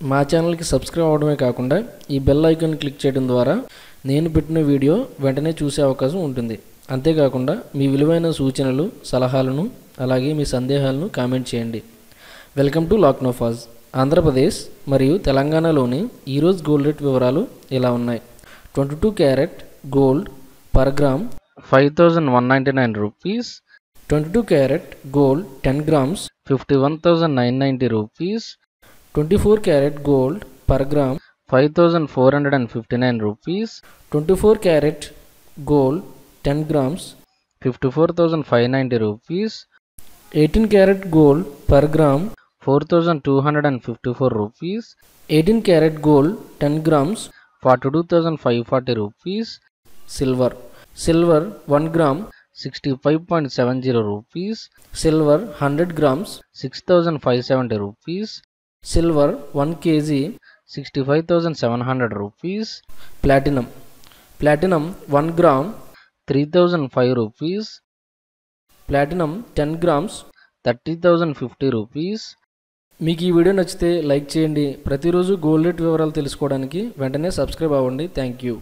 మా ఛానల్కి సబ్స్క్రైబ్ అవడమే కాకుండా ఈ బెల్ ఐకాన్ క్లిక్ చేయడం ద్వారా నేను పెట్టిన వీడియో వెంటనే చూసే అవకాశం ఉంటుంది. అంతేకాకుండా మీ విలువైన సూచనలు సలహాలను అలాగే మీ సందేహాలను కామెంట్ చేయండి. వెల్కమ్ టు లాక్నోఫాజ్ ఆంధ్రప్రదేశ్ మరియు తెలంగాణలోని ఈరోజు గోల్డ్ రేట్ వివరాలు ఇలా ఉన్నాయి. Twenty two carat gold per gram five thousand one ninety nine rupees twenty two carat gold ten grams fifty one thousand nine ninety rupees 24 karat gold per gram. 5459 rupees. 24 karat gold 10 grams. 54590 rupees. 18 karat gold per gram. 4254 rupees. 18 karat gold 10 grams. 42540 rupees. Silver. Silver 1 gram. 65.70 rupees. Silver 100 grams. 6570 rupees. Silver one KG sixty five thousand seven hundred rupees. Platinum. Platinum one gram three thousand five rupees. Platinum ten grams thirty thousand fifty rupees. మీకు ఈ video నచ్చితే like చేయండి. ప్రతిరోజు gold rate వివరాలు తెలుసుకోవడానికి వెంటనే subscribe అవ్వండి. Thank you.